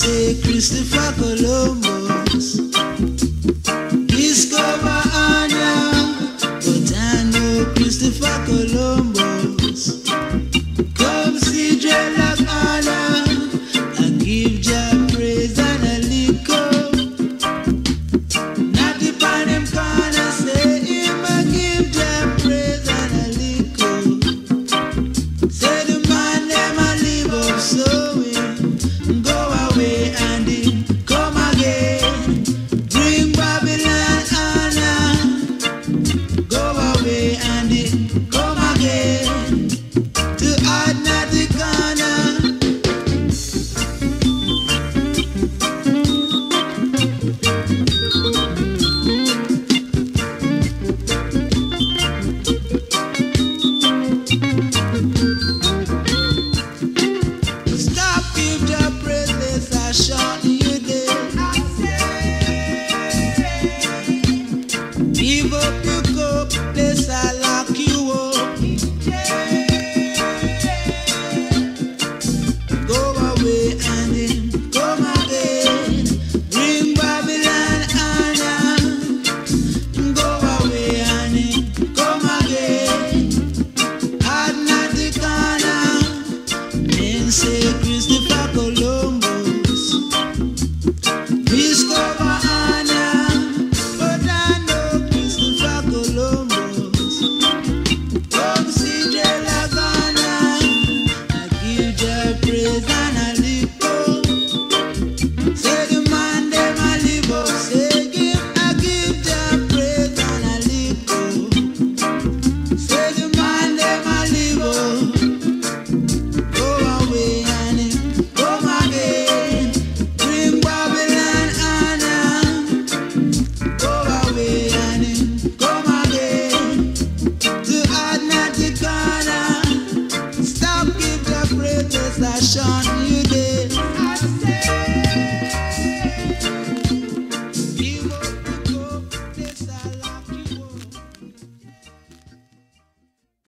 say Christopher Columbus discover Anya, but I know Christopher Columbus. passion.